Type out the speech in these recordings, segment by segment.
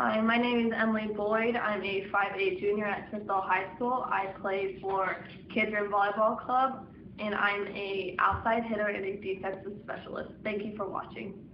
Hi, my name is Emily Boyd. I'm a 5A junior at Smithville High School. I play for Kids Room Volleyball Club, and I'm a outside hitter and a defensive specialist. Thank you for watching.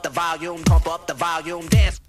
Up the volume, pump up the volume, dance,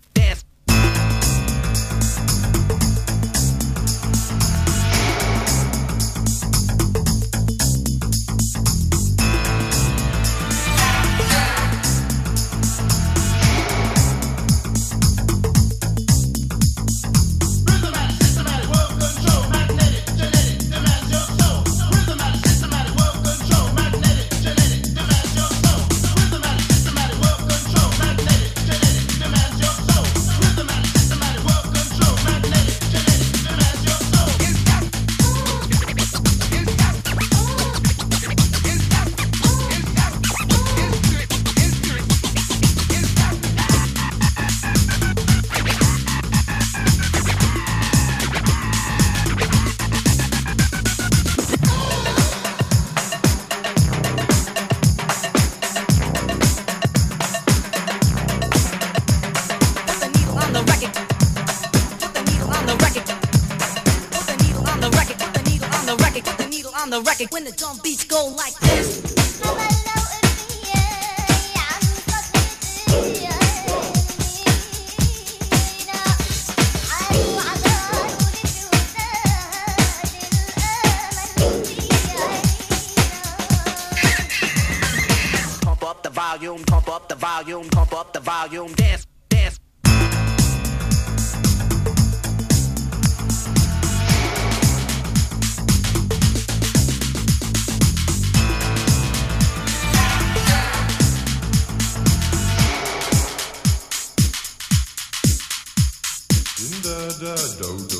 on the record. When the drum beats go like this. Pump up the volume, pump up the volume, pump up the volume, dance,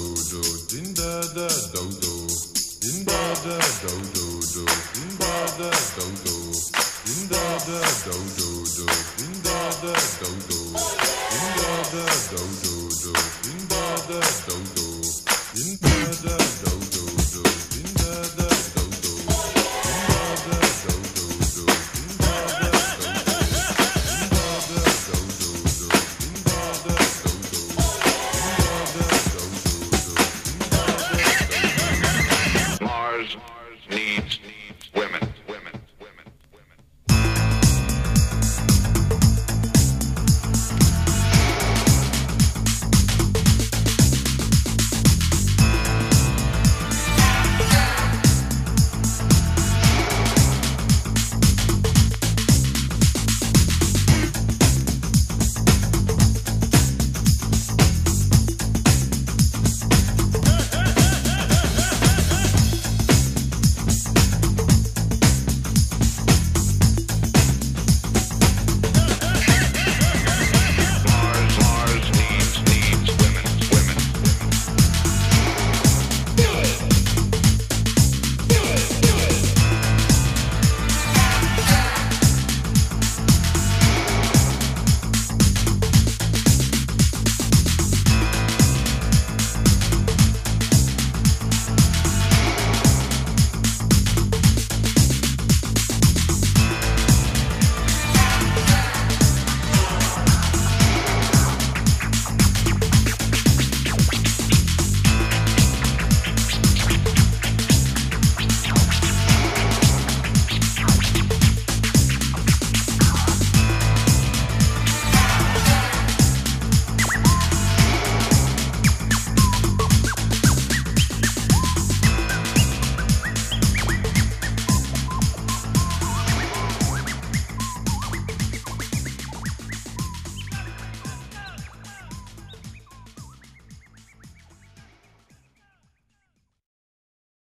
do do din da da do do, din da da do do do, din da da do do, din da da do do do, din da da do do, din da da do do do, din da da do do.